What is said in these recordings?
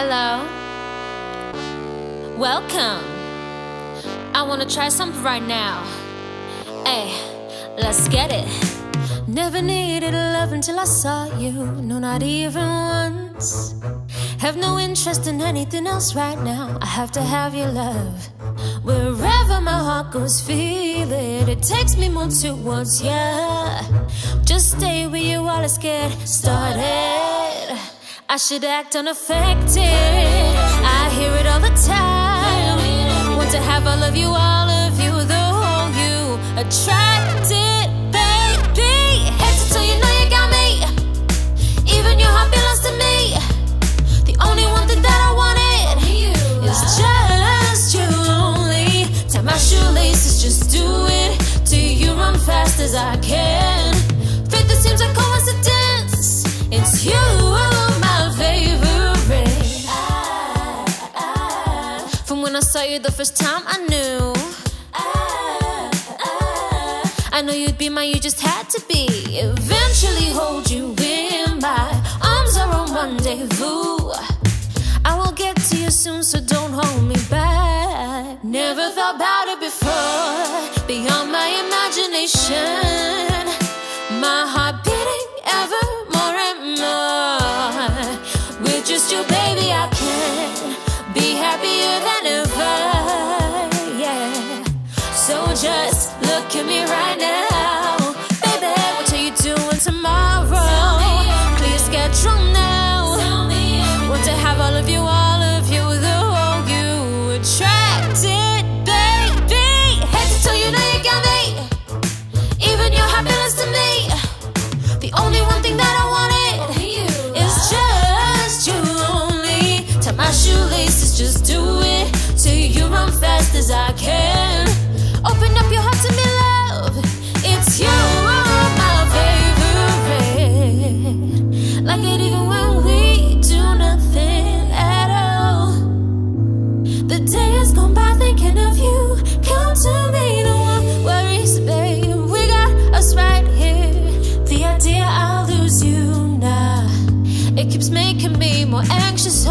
Hello. Welcome. I wanna try something right now. Hey, let's get it. Never needed love until I saw you. No, not even once. Have no interest in anything else right now. I have to have your love. Wherever my heart goes, feel it. It takes me more towards yeah. Just stay where you while let's get started. I should act unaffected. I hear it all the time. Want to have all of you, all of you, the whole you. Attracted, baby. Head to toe, you know you got me. Even your heart belongs to me. The only one thing that I wanted is just you only. Tie my shoelaces, just do it. Till you run fast as I can. Faith, it seems a coincidence. It's you, saw you the first time, I knew. I know you'd be mine, you just had to be. Eventually hold you in my arms are on rendezvous. I will get to you soon, so don't hold me back. Never thought about it before, beyond my imagination. Gone by thinking of you. To me, one worries, babe. We got us right here. The idea I'll lose you now. It keeps making me more anxious.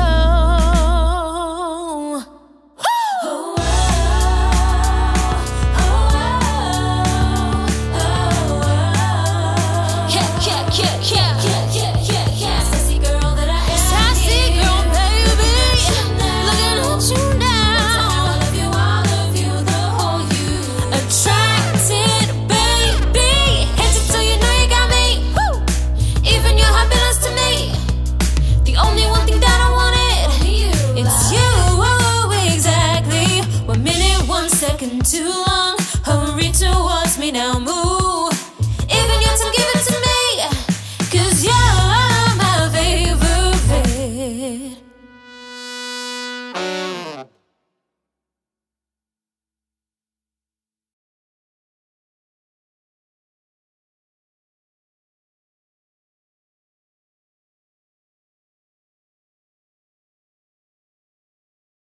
To.